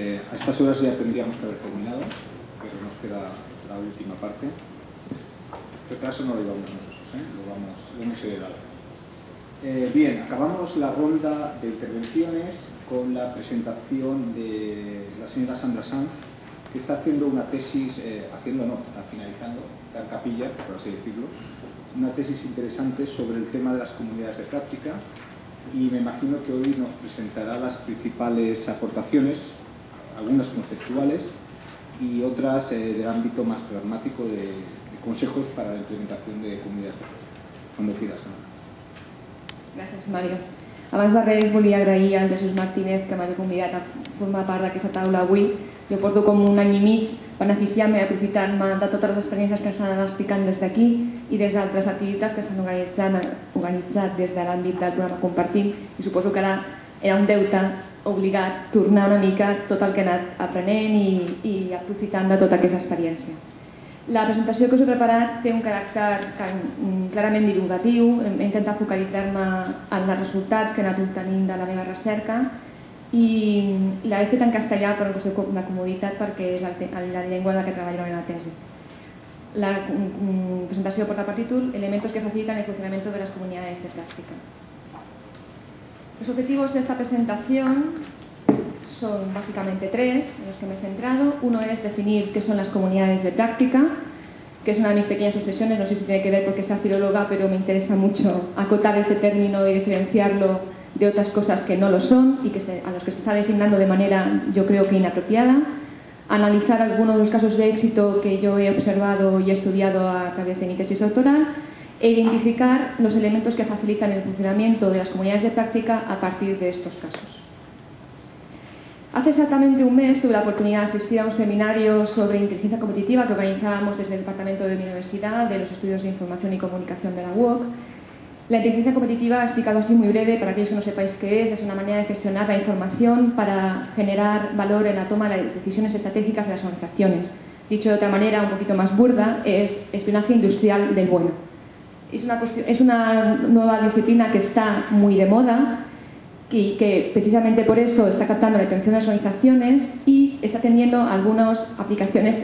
Eh, a estas horas ya tendríamos que haber terminado, pero nos queda la última parte. Retraso no lo llevamos nosotros, ¿eh? lo, vamos, lo hemos heredado. Eh, bien, acabamos la ronda de intervenciones con la presentación de la señora Sandra Sanz, que está haciendo una tesis, haciendo no, está finalizando, está en capilla, por así decirlo, una tesis interesante sobre el tema de las comunidades de práctica y me imagino que hoy nos presentará las principales aportaciones, algunas conceptuales y otras eh, del ámbito más pragmático de, de, consejos para la implementación de comunidades. Cuando quieras, Ana. Gràcies, Mario. Abans de res volia agrair al Jesús Martínez que m'ha convidat a formar part d'aquesta taula avui. Jo porto com un any i mig beneficiant-me i aprofitant-me de totes les experiències que s'han anat explicant des d'aquí i des d'altres activitats que s'han organitzat, organitzat des de l'àmbit del programa Compartim i suposo que ara era un deute obligat tornar una mica tot el que he anat aprenent i, i aprofitant de tota aquesta experiència. La presentació que us he preparat té un caràcter clarament divulgatiu, he intentat focalitzar-me en els resultats que he anat obtenint de la meva recerca i l'he fet en castellà per qüestió de comoditat perquè és la llengua en la que treballo en la tesi. La presentació porta per títol Elementos que facilitan el funcionamiento de las comunidades de práctica. Los objetivos de esta presentación son básicamente tres en los que me he centrado. Uno es definir qué son las comunidades de práctica, que es una de mis pequeñas obsesiones, no sé si tiene que ver porque sea filóloga, pero me interesa mucho acotar ese término y diferenciarlo de otras cosas que no lo son y que se, a los que se está designando de manera, yo creo que inapropiada. Analizar algunos de los casos de éxito que yo he observado y he estudiado a través de mi tesis doctoral e identificar los elementos que facilitan el funcionamiento de las comunidades de práctica a partir de estos casos. Hace exactamente un mes tuve la oportunidad de asistir a un seminario sobre inteligencia competitiva que organizábamos desde el departamento de mi universidad, de los estudios de información y comunicación de la UOC. La inteligencia competitiva, explicado así muy breve, para aquellos que no sepáis qué es, es una manera de gestionar la información para generar valor en la toma de las decisiones estratégicas de las organizaciones. Dicho de otra manera, un poquito más burda, es espionaje industrial del bueno. Es una, nueva disciplina que está muy de moda, y que precisamente por eso está captando la atención de las organizaciones y está teniendo algunas aplicaciones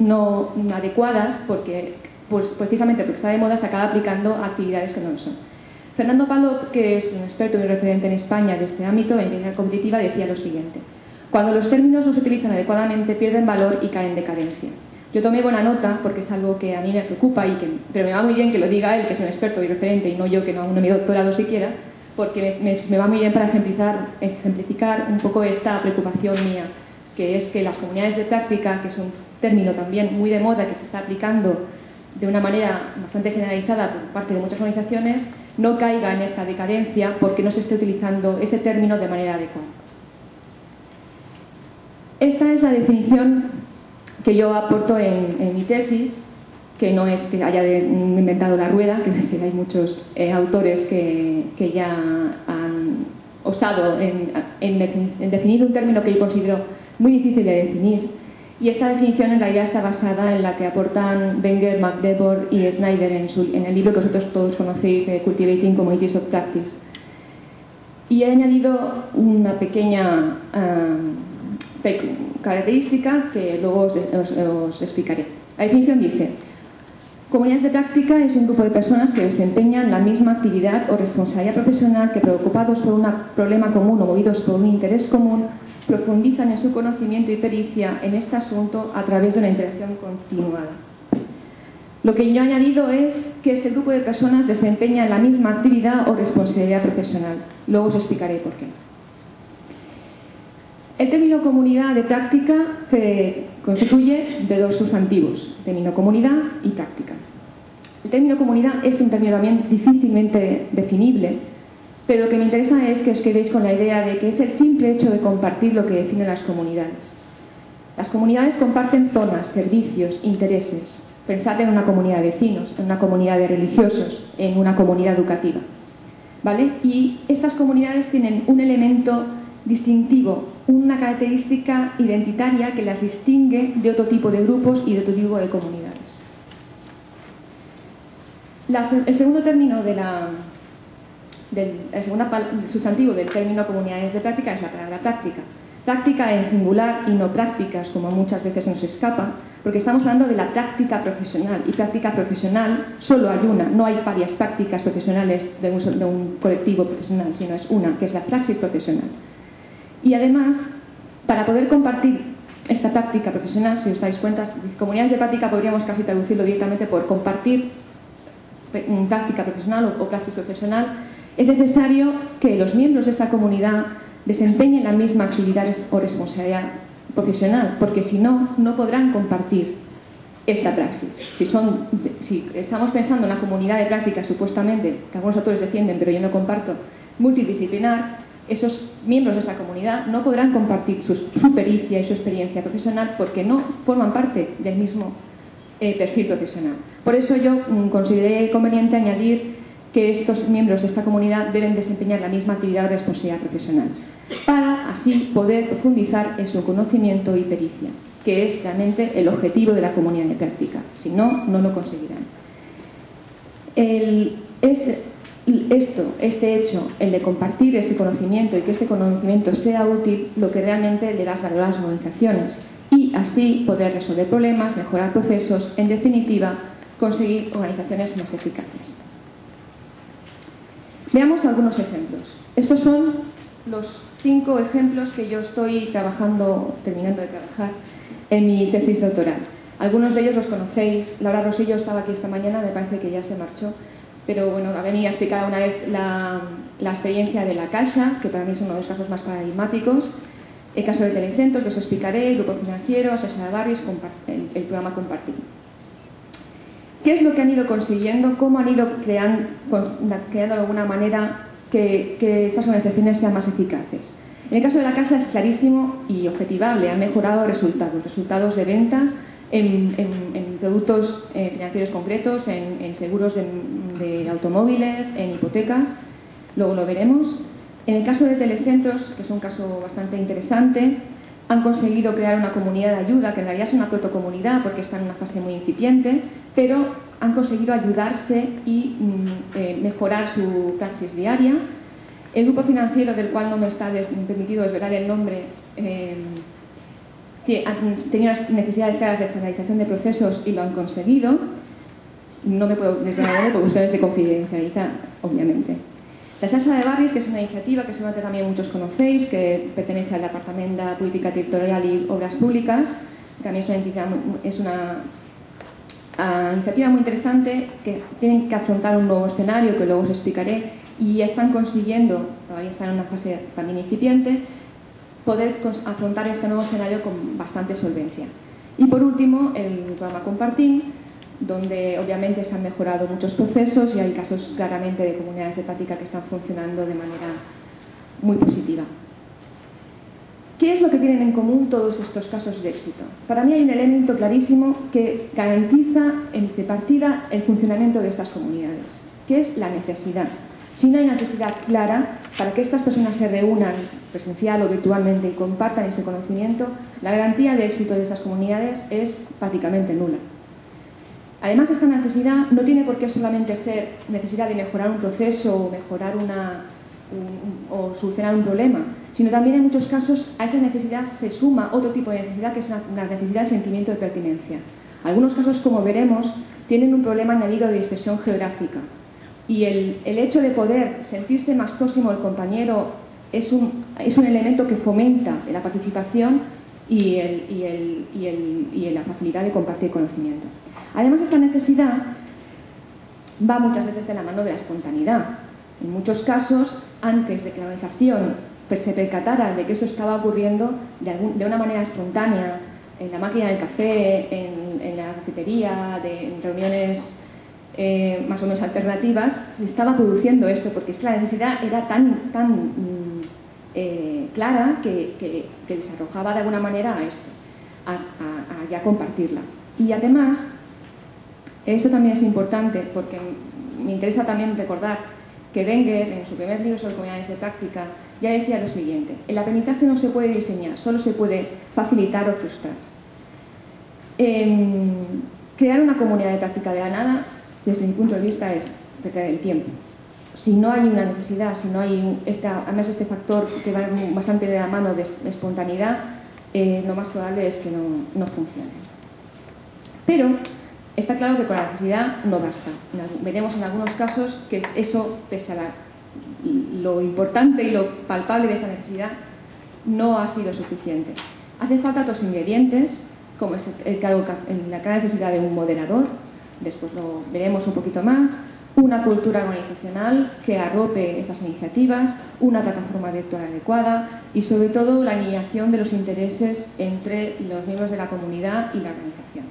no adecuadas porque pues precisamente porque está de moda se acaba aplicando a actividades que no lo son. Fernando Palop, que es un experto y referente en España de este ámbito, en inteligencia competitiva, decía lo siguiente. Cuando los términos no se utilizan adecuadamente pierden valor y caen en decadencia. Yo tomé buena nota porque es algo que a mí me preocupa, y que, pero me va muy bien que lo diga él, que es un experto y referente, y no yo, que no aún no he doctorado siquiera, porque me, va muy bien para ejemplificar un poco esta preocupación mía, que es que las comunidades de práctica, que es un término también muy de moda que se está aplicando de una manera bastante generalizada por parte de muchas organizaciones, no caiga en esta decadencia porque no se esté utilizando ese término de manera adecuada. Esta es la definición que yo aporto en, en mi tesis, que no es que haya inventado la rueda, que hay muchos eh, autores que, que, ya han osado en, en, en, definir un término que yo considero muy difícil de definir. Y esta definición en realidad está basada en la que aportan Wenger, McDebor y Snyder en, su, en el libro que vosotros todos conocéis de Cultivating Communities of Practice. Y he añadido una pequeña um, característica que luego os, explicaré. La definición dice Comunidades de práctica es un grupo de personas que desempeñan la misma actividad o responsabilidad profesional que preocupados por un problema común o movidos por un interés común profundizan en su conocimiento y pericia en este asunto a través de una interacción continuada. Lo que yo he añadido es que este grupo de personas desempeña la misma actividad o responsabilidad profesional. Luego os explicaré por qué. El término comunidad de práctica se constituye de dos sustantivos, término comunidad y práctica. El término comunidad es un término también difícilmente definible, pero lo que me interesa es que os quedéis con la idea de que es el simple hecho de compartir lo que define las comunidades. Las comunidades comparten zonas, servicios, intereses. Pensad en una comunidad de vecinos, en una comunidad de religiosos, en una comunidad educativa. ¿Vale? Y estas comunidades tienen un elemento distintivo, una característica identitaria que las distingue de otro tipo de grupos y de otro tipo de comunidades. El segundo término del sustantivo del término comunidades de práctica es la palabra práctica. Práctica en singular y no prácticas, como muchas veces nos escapa, porque estamos hablando de la práctica profesional y práctica profesional solo hay una, no hay varias prácticas profesionales de un, de un colectivo profesional, sino es una, que es la praxis profesional. Y además, para poder compartir esta práctica profesional, si os dais cuenta, comunidades de práctica podríamos casi traducirlo directamente por compartir práctica profesional o, praxis profesional, es necesario que los miembros de esta comunidad desempeñen la misma actividad o responsabilidad profesional, porque si no, no podrán compartir esta praxis. Si estamos pensando en una comunidad de práctica supuestamente, que algunos autores defienden, pero yo no comparto, multidisciplinar, esos miembros de esa comunidad no podrán compartir su, pericia y su experiencia profesional porque no forman parte del mismo eh, perfil profesional. Por eso yo mm, consideré conveniente añadir que estos miembros de esta comunidad deben desempeñar la misma actividad de responsabilidad profesional, para así poder profundizar en su conocimiento y pericia, que es realmente el objetivo de la comunidad de práctica. Si no, no lo conseguirán. Esto, este hecho, el de compartir ese conocimiento y que este conocimiento sea útil, lo que realmente le da valor a las organizaciones y así poder resolver problemas, mejorar procesos, en definitiva, conseguir organizaciones más eficaces. Veamos algunos ejemplos. Estos son los cinco ejemplos que yo estoy trabajando, terminando de trabajar en mi tesis doctoral. Algunos de ellos los conocéis. Laura Rosillo estaba aquí esta mañana, me parece que ya se marchó pero bueno, ha venido a explicar una vez la, experiencia de la Caixa, que para mí es uno de los casos más paradigmáticos, el caso de Telecentros, que os explicaré, el grupo financiero, Asesora de Barrios, el, programa Compartir. ¿Qué es lo que han ido consiguiendo? ¿Cómo han ido creando, creando de alguna manera que, que estas organizaciones sean más eficaces? En el caso de la Caixa es clarísimo y objetivable, han mejorado resultados, resultados de ventas, en, productos eh, financieros concretos, en, seguros de, automóviles, en hipotecas, luego lo veremos. En el caso de telecentros, que es un caso bastante interesante, han conseguido crear una comunidad de ayuda, que en realidad es una protocomunidad porque está en una fase muy incipiente, pero han conseguido ayudarse y mm, eh, mejorar su praxis diaria. El grupo financiero, del cual no me está permitido desvelar el nombre, eh, tenía las necesidades claras de estandarización de procesos y lo han conseguido. No me puedo declarar porque ustedes de confidencialidad, obviamente. La Salsa de Barris, que es una iniciativa que seguramente también muchos conocéis, que pertenece al Departamento de Política Territorial y Obras Públicas, también es una, una ah, iniciativa muy interesante que tienen que afrontar un nuevo escenario que luego os explicaré y están consiguiendo, todavía están en una fase también incipiente, poder afrontar este nuevo escenario con bastante solvencia. Y por último, el programa Compartir, donde obviamente se han mejorado muchos procesos y hay casos claramente de comunidades de práctica que están funcionando de manera muy positiva. ¿Qué es lo que tienen en común todos estos casos de éxito? Para mí hay un elemento clarísimo que garantiza entre partida el funcionamiento de estas comunidades, que es la necesidad. Si no hay necesidad clara para que estas personas se reúnan presencial o virtualmente y compartan ese conocimiento, la garantía de éxito de esas comunidades es prácticamente nula. Además, esta necesidad no tiene por qué solamente ser necesidad de mejorar un proceso o mejorar una, o solucionar un problema, sino también en muchos casos a esa necesidad se suma otro tipo de necesidad que es la necesidad de sentimiento de pertinencia. Algunos casos, como veremos, tienen un problema añadido de extensión geográfica y el, el hecho de poder sentirse más próximo al compañero es un, es un elemento que fomenta la participación y, el, y, el, y, el, y, la facilidad de compartir conocimiento. Además, esta necesidad va muchas veces de la mano de la espontaneidad. En muchos casos, antes de que la organización se percatara de que eso estaba ocurriendo de, de una manera espontánea, en la máquina del café, en, en la cafetería, de, en reuniones eh, más o menos alternativas, se estaba produciendo esto, porque es que la necesidad era tan, tan eh, clara que, que, les arrojaba de alguna manera a esto, a, ya compartirla. Y además, esto también es importante porque me interesa también recordar que Wenger, en su primer libro sobre comunidades de práctica, ya decía lo siguiente, el aprendizaje no se puede diseñar, solo se puede facilitar o frustrar. crear una comunidad de práctica de la nada, desde mi punto de vista, es perder el tiempo. Si no hay una necesidad, si no hay este, además este factor que va bastante de la mano de, espontaneidad, eh, lo más probable es que no, no funcione. Pero está claro que con la necesidad no basta. Veremos en algunos casos que eso, pese a lo importante y lo palpable de esa necesidad, no ha sido suficiente. Hacen falta otros ingredientes, como es el, la necesidad de un moderador, después lo veremos un poquito más, una cultura organizacional que arrope esas iniciativas, una plataforma virtual adecuada y sobre todo la alineación de los intereses entre los miembros de la comunidad y la organización.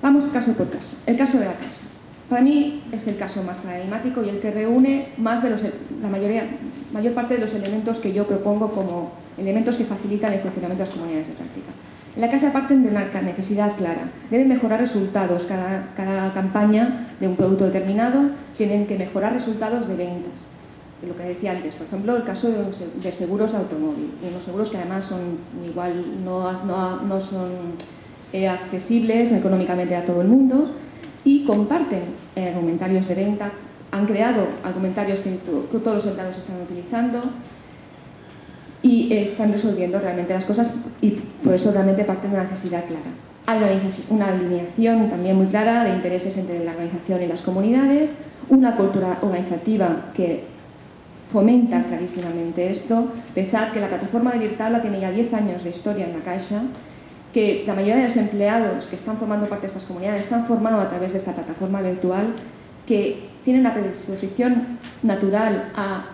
Vamos caso por caso. El caso de la casa. Para mí es el caso más paradigmático y el que reúne más de los, la mayoría, mayor parte de los elementos que yo propongo como elementos que facilitan el funcionamiento de las comunidades de práctica. En la casa parten de una necesidad clara. Deben mejorar resultados. Cada, campaña de un producto determinado tienen que mejorar resultados de ventas. Lo que decía antes, por ejemplo, el caso de, seguros automóvil. Unos seguros que además son igual no, no, no son eh, accesibles económicamente a todo el mundo y comparten eh, argumentarios de venta. Han creado argumentarios que todos los empleados están utilizando y están resolviendo realmente las cosas y por eso realmente parten de una necesidad clara. Hay una alineación también muy clara de intereses entre la organización y las comunidades, una cultura organizativa que fomenta clarísimamente esto. Pensad que la plataforma de Virtabla tiene ya 10 años de historia en la Caixa, que la mayoría de los empleados que están formando parte de estas comunidades se han formado a través de esta plataforma virtual, que tienen la predisposición natural a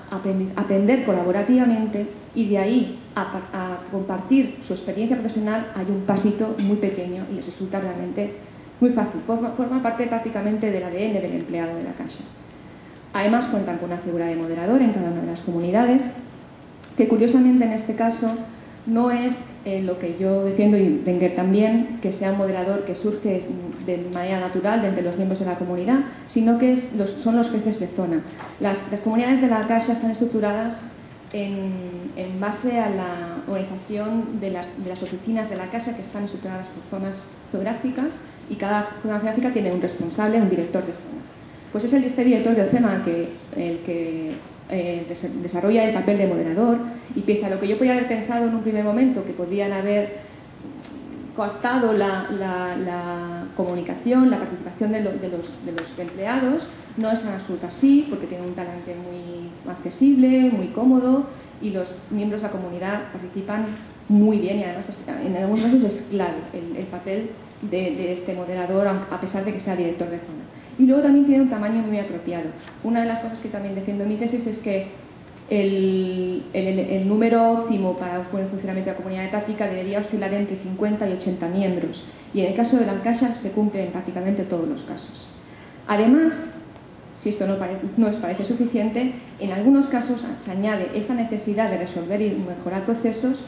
aprender colaborativamente y de ahí a, compartir su experiencia profesional hay un pasito muy pequeño y les resulta realmente muy fácil. Forma, parte prácticamente del ADN del empleado de la casa. Además cuentan con una figura de moderador en cada una de las comunidades, que curiosamente en este caso no es eh, lo que yo defiendo y Wenger también, que sea un moderador que surge de manera natural de entre los miembros de la comunidad, sino que son los jefes de zona. Las, comunidades de la Caixa están estructuradas en, base a la organización de las, oficinas de la casa que están estructuradas por zonas geográficas y cada zona geográfica tiene un responsable, un director de zona. Pues es el, este director de zona el que eh, desarrolla el papel de moderador y pese a lo que yo podía haber pensado en un primer momento que podían haber coartado la, comunicación, la participación de, los, de, los, empleados, no es en absoluto así, porque tiene un talante muy accesible, muy cómodo, y los miembros de la comunidad participan muy bien y además en algunos casos es clave el, papel de, este moderador, a pesar de que sea director de zona. Y luego también tiene un tamaño muy apropiado. Una de las cosas que también defiendo en mi tesis es que el, número óptimo para el funcionamiento de la comunidad de práctica debería oscilar entre 50 y 80 miembros y en el caso de la Alcaixa se cumple en prácticamente todos los casos. Además, si esto no, no os parece suficiente, en algunos casos se añade esa necesidad de resolver y mejorar procesos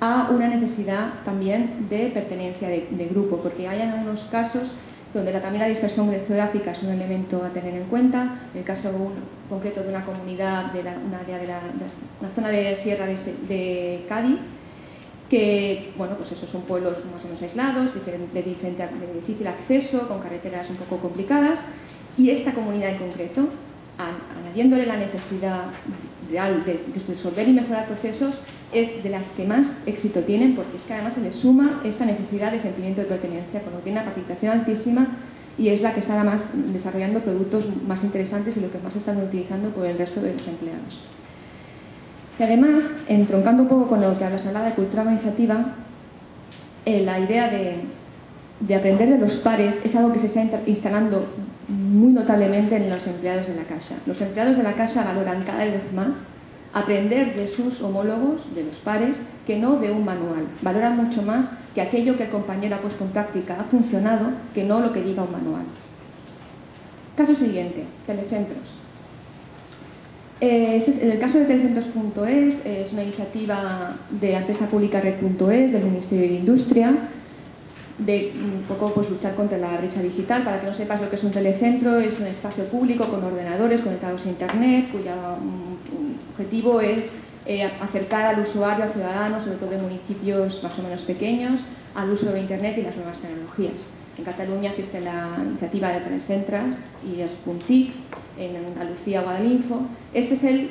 a una necesidad también de pertenencia de, de grupo, porque hay en algunos casos donde también la dispersión geográfica es un elemento a tener en cuenta. En el caso concreto de una comunidad de área de la, zona de sierra de, Cádiz, que bueno, pues esos son pueblos más o menos aislados, de difícil acceso, con carreteras un poco complicadas, y esta comunidad en concreto, añadiéndole la necesidad de, resolver y mejorar procesos, es de las que más éxito tienen porque es que además se le suma esta necesidad de sentimiento de pertenencia, cuando tiene una participación altísima y es la que está además desarrollando productos más interesantes y lo que más están utilizando por el resto de los empleados. Y además, entroncando un poco con lo que hablas hablaba de cultura organizativa, eh, la idea de, de aprender de los pares es algo que se está instalando muy notablemente en los empleados de la casa. Los empleados de la casa valoran cada vez más aprender de sus homólogos, de los pares, que no de un manual. Valoran mucho más que aquello que el compañero ha puesto en práctica ha funcionado que no lo que diga un manual. Caso siguiente, telecentros. Eh, en el caso de telecentros.es es una iniciativa de empresa pública red.es del Ministerio de Industria de un poco pues, luchar contra la brecha digital. Para que no sepas lo que es un telecentro, es un espacio público con ordenadores conectados a Internet, cuyo mm, objetivo es eh, acercar al usuario, al ciudadano, sobre todo de municipios más o menos pequeños, al uso de Internet y las nuevas tecnologías. En Cataluña existe la iniciativa de Telecentras y es Puntic, en Andalucía Guadalinfo. Esta es el,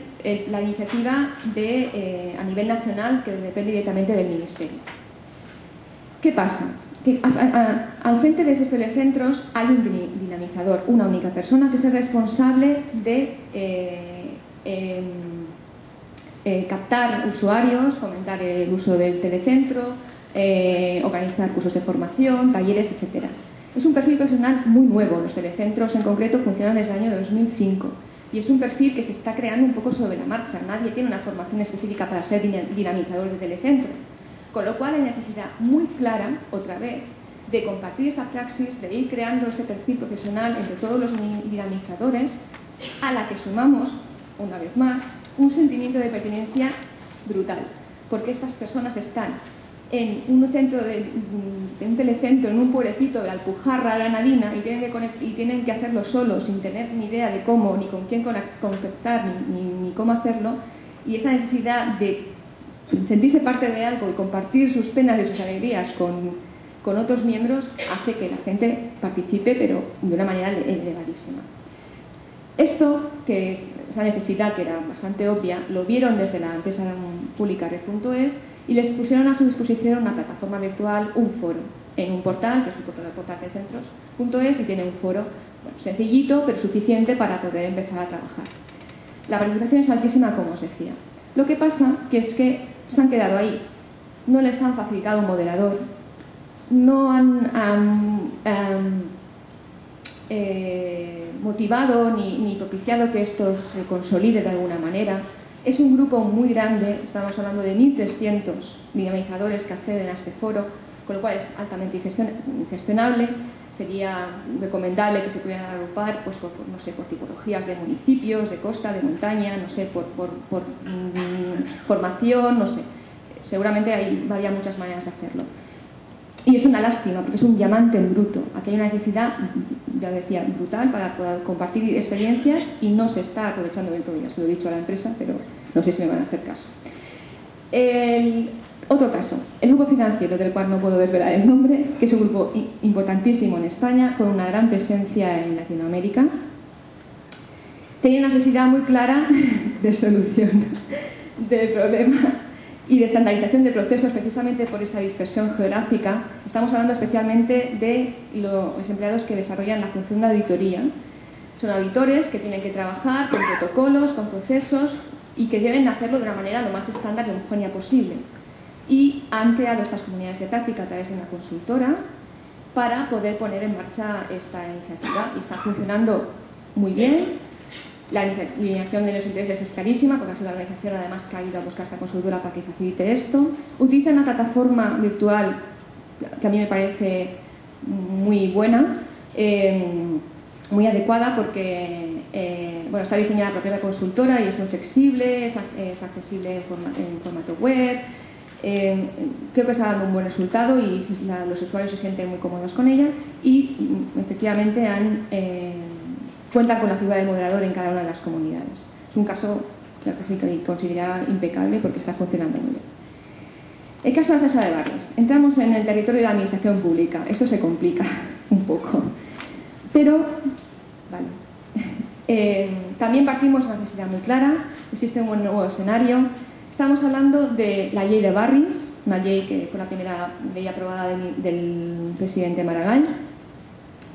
la iniciativa de, eh, a nivel nacional que depende directamente del Ministerio. ¿Qué pasa? Que al frente de esos telecentros hay un dinamizador, una única persona que es responsable de eh, em, eh, captar usuarios, fomentar el uso del telecentro, organizar cursos de formación, talleres, etc. Es un perfil profesional muy nuevo, los telecentros en concreto funcionan desde el año 2005 y es un perfil que se está creando un poco sobre la marcha. Nadie tiene una formación específica para ser dinamizador de telecentro. Con lo cual hay necesidad muy clara, otra vez, de compartir esa praxis, de ir creando ese perfil profesional entre todos los dinamizadores, a la que sumamos, una vez más, un sentimiento de pertenencia brutal, porque estas personas están en un centro de, un telecentro, en un pueblecito de la Alpujarra granadina y tienen, que y tienen que hacerlo solo, sin tener ni idea de cómo, ni con quién contactar, ni, cómo hacerlo, y esa necesidad de sentirse parte de algo y compartir sus penas y sus alegrías con, otros miembros hace que la gente participe, pero de una manera elevadísima. Esto, que esa necesidad que era bastante obvia, lo vieron desde la empresa pública Red.es y les pusieron a su disposición una plataforma virtual, un foro, en un portal, que es un portal, portal de centros.es y tiene un foro sencillito pero suficiente para poder empezar a trabajar. La participación es altísima, como os decía. Lo que pasa que es que se han quedado ahí, no les han facilitado un moderador, no han, eh, motivado ni, ni propiciado que esto se consolide de alguna manera, es un grupo muy grande, estamos hablando de 1.300 dinamizadores que acceden a este foro, con lo cual es altamente ingestionable. Sería recomendable que se pudieran agrupar pues, por, no sé, por tipologías de municipios, de costa, de montaña, no sé, por, mm, formación, no sé. Seguramente hay varias muchas maneras de hacerlo. Y es una lástima, porque es un diamante en bruto. Aquí hay una necesidad, ya decía, brutal para poder compartir experiencias y no se está aprovechando bien todo. Ya se lo he dicho a la empresa, pero no sé si me van a hacer caso. Otro caso, el grupo financiero, del cual no puedo desvelar el nombre, que es un grupo importantísimo en España, con una gran presencia en Latinoamérica, tenía una necesidad muy clara de solución de problemas y de estandarización de procesos precisamente por esa dispersión geográfica. Estamos hablando especialmente de los empleados que desarrollan la función de auditoría. Son auditores que tienen que trabajar con protocolos, con procesos y que deben hacerlo de una manera lo más estándar y homogénea posible. Y han creado estas comunidades de práctica a través de una consultora para poder poner en marcha esta iniciativa y está funcionando muy bien la alineación de los intereses es carísima, porque ha sido la organización además que ha ido a buscar esta consultora para que facilite esto. Utiliza una plataforma virtual que a mí me parece muy buena, eh, muy adecuada porque eh, bueno, está diseñada por la consultora y es muy flexible, es, accesible en, formato web. Eh, creo que está dando un buen resultado y los usuarios se sienten muy cómodos con ella y mm, efectivamente han cuentan con la figura de moderador en cada una de las comunidades. Es un caso que casi considera impecable porque está funcionando muy bien. El caso de la Sasa de Barrios. Entramos en el territorio de la administración pública. Esto se complica un poco. Pero, vale. Eh, también partimos de una necesidad muy clara. Existe un nuevo escenario. Estamos hablando de la ley de Barris, una ley que fue la primera ley aprobada del presidente Maragall,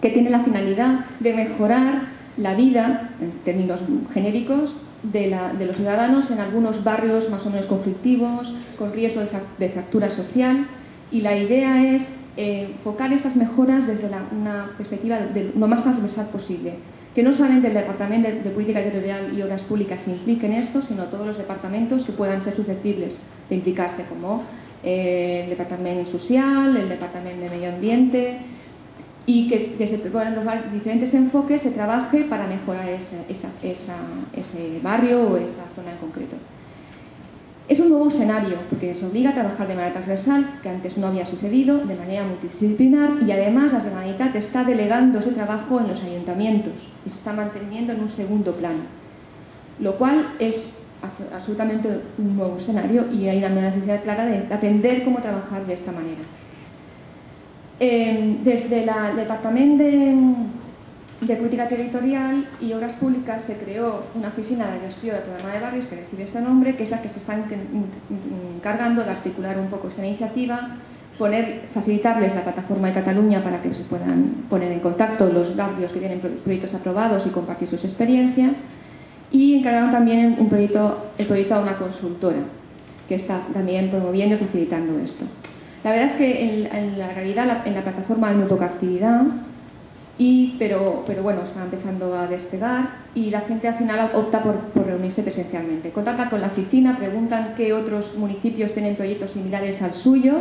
que tiene la finalidad de mejorar la vida, en términos genéricos, de, los ciudadanos en algunos barrios más o menos conflictivos, con riesgo de, fractura social, y la idea es eh, enfocar esas mejoras desde una perspectiva lo más transversal posible. Que no solamente el Departamento de, Política Territorial y Obras Públicas se implique en esto, sino todos los departamentos que puedan ser susceptibles de implicarse, como eh, el Departamento Social, el Departamento de Medio Ambiente, y que desde los diferentes enfoques se trabaje para mejorar ese barrio o esa zona en concreto. Es un nuevo escenario porque se obliga a trabajar de manera transversal, que antes no había sucedido, de manera multidisciplinar y además la Generalitat está delegando ese trabajo en los ayuntamientos y se está manteniendo en un segundo plano, lo cual es absolutamente un nuevo escenario y hay una necesidad clara de aprender cómo trabajar de esta manera. Eh, desde el Departamento de política territorial y obras públicas se creó una oficina de gestión del programa de barrios que recibe este nombre, que es la que se está encargando de articular un poco esta iniciativa, poner, facilitarles la plataforma de Cataluña para que se puedan poner en contacto los barrios que tienen proyectos aprobados y compartir sus experiencias, y encargaron también un proyecto, el proyecto a una consultora que está también promoviendo y facilitando esto. La verdad es que en, la realidad en la plataforma hay muy actividad, y, pero, pero bueno, está empezando a despegar y la gente al final opta por, reunirse presencialmente. Contactan con la oficina, preguntan qué otros municipios tienen proyectos similares al suyo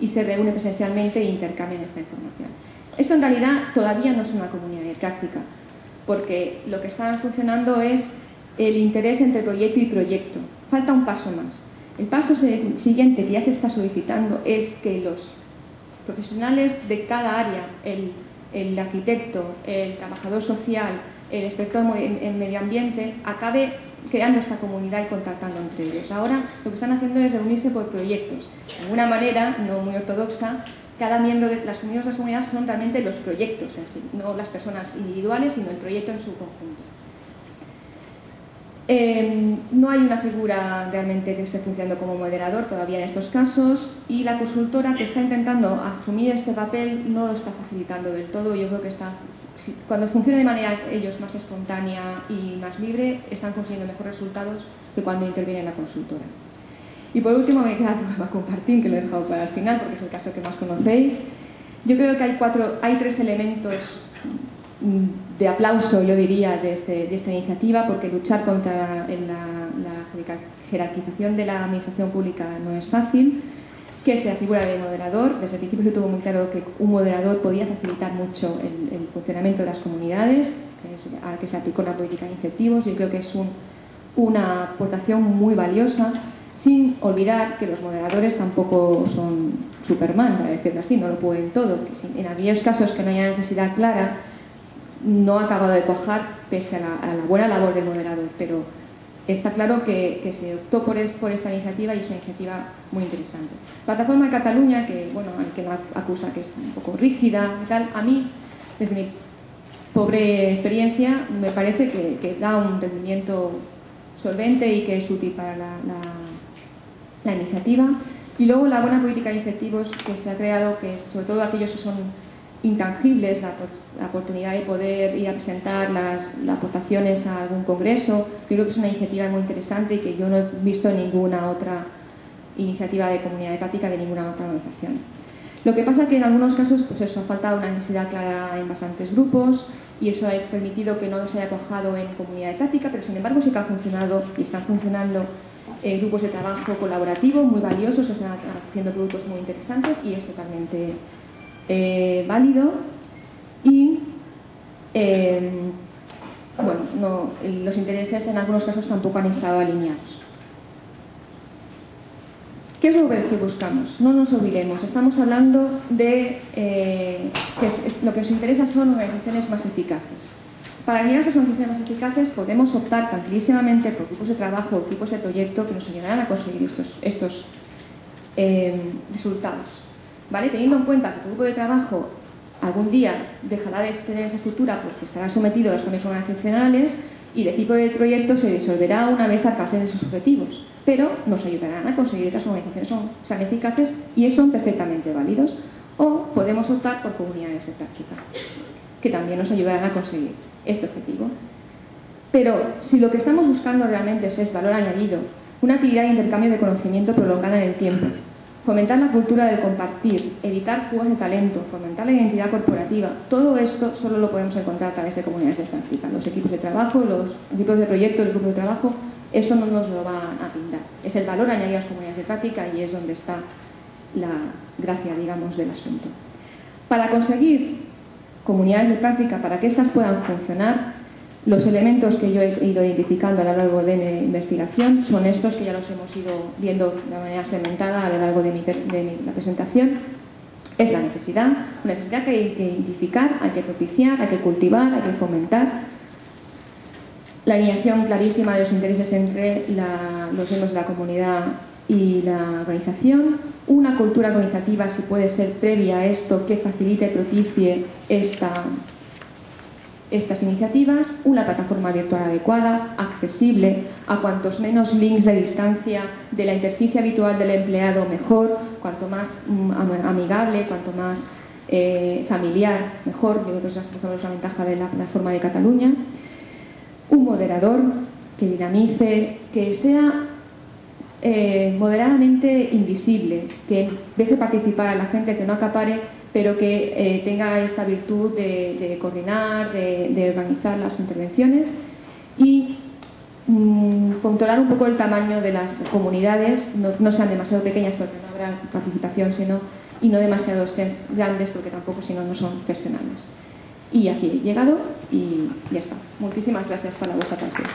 y se reúnen presencialmente e intercambian esta información. Esto en realidad todavía no es una comunidad de práctica, porque lo que está funcionando es el interés entre proyecto y proyecto. Falta un paso más. El paso siguiente que ya se está solicitando es que los profesionales de cada área, el el arquitecto, el trabajador social, el experto en, medio ambiente, acabe creando esta comunidad y contactando entre ellos. Ahora lo que están haciendo es reunirse por proyectos. De alguna manera, no muy ortodoxa, cada miembro de las miembros de son realmente los proyectos no las personas individuales, sino el proyecto en su conjunto. Em, no hay una figura realmente que esté funcionando como moderador todavía en estos casos y la consultora que está intentando asumir este papel no lo está facilitando del todo. Yo creo que cuando funciona de manera ellos más espontánea y más libre, están consiguiendo mejores resultados que cuando interviene la consultora. Y por último me queda el compartir, que lo he dejado para el final porque es el caso que más conocéis. Yo creo que hay, cuatro, hay tres elementos de aplauso, yo diría, de, este, esta iniciativa, porque luchar contra la, jerarquización de la administración pública no es fácil, que es la figura de moderador. Desde el principio se tuvo muy claro que un moderador podía facilitar mucho el, funcionamiento de las comunidades, a que se aplicó la política de incentivos. Yo creo que es una aportación muy valiosa, sin olvidar que los moderadores tampoco son Superman, para decirlo así, no lo pueden todo. En aquellos casos que no haya necesidad clara, no ha acabado de cuajar pese a la, buena labor del moderador, pero está claro que, se optó por, esta iniciativa y es una iniciativa muy interesante. Plataforma de Cataluña, que bueno, la acusa que es un poco rígida y tal, a mí, desde mi pobre experiencia, me parece que, da un rendimiento solvente y que es útil para la, la iniciativa. Y luego la buena política de incentivos que se ha creado, que sobre todo aquellos que son intangibles, la, oportunidad de poder ir a presentar las, aportaciones a algún congreso. Yo creo que es una iniciativa muy interesante y que yo no he visto ninguna otra iniciativa de comunidad de práctica de ninguna otra organización. Lo que pasa es que en algunos casos pues eso, ha faltado una necesidad clara en bastantes grupos y eso ha permitido que no se haya cojado en comunidad de práctica, pero sin embargo sí que ha funcionado y están funcionando eh, grupos de trabajo colaborativo muy valiosos están haciendo productos muy interesantes y es totalmente eh, válido y eh, bueno, los intereses en algunos casos tampoco han estado alineados. ¿Qué es lo que buscamos? No nos olvidemos, estamos hablando de eh, que lo que nos interesa son organizaciones más eficaces. Para llegar esas organizaciones más eficaces podemos optar tranquilísimamente por grupos de trabajo o tipos de proyecto que nos ayudarán a conseguir estos, estos resultados. Teniendo en cuenta que tu grupo de trabajo algún día dejará de tener esa estructura porque estará sometido a los cambios organizacionales y el equipo de proyecto se disolverá una vez alcancen esos objetivos, pero nos ayudarán a conseguir que las organizaciones sean eficaces y son perfectamente válidos. O podemos optar por comunidades de práctica, que también nos ayudarán a conseguir este objetivo. Pero si lo que estamos buscando realmente es valor añadido, una actividad de intercambio de conocimiento prolongada en el tiempo, fomentar la cultura del compartir, evitar fugas de talento, fomentar la identidad corporativa, todo esto solo lo podemos encontrar a través de comunidades de práctica. Los equipos de trabajo, los equipos de proyecto, los grupos de trabajo, eso no nos lo va a pintar. Es el valor añadido a las comunidades de práctica y es donde está la gracia, digamos, del asunto. Para conseguir comunidades de práctica, para que éstas puedan funcionar, los elementos que yo he ido identificando a lo largo de mi investigación son estos que ya los hemos ido viendo de manera segmentada a lo largo de, mi, la presentación. Es la necesidad, una necesidad que hay que identificar, hay que propiciar, hay que cultivar, hay que fomentar. La alineación clarísima de los intereses entre los miembros de la comunidad y la organización. Una cultura organizativa, si puede ser previa a esto, que facilite y propicie esta estas iniciativas, una plataforma virtual adecuada, accesible, a cuantos menos links de distancia de la interficie habitual del empleado mejor, cuanto más mm, amigable, cuanto más eh, familiar mejor, yo creo que esa es la ventaja de la plataforma de Cataluña, un moderador que dinamice, que sea eh, moderadamente invisible, que deje participar a la gente, que no acapare, pero que eh, tenga esta virtud de, coordinar, de, organizar las intervenciones y mm, controlar un poco el tamaño de las comunidades, no, sean demasiado pequeñas porque no habrá participación, sino y no demasiado grandes porque tampoco si no no son gestionables. Y aquí he llegado y ya está. Muchísimas gracias por la vuestra atención.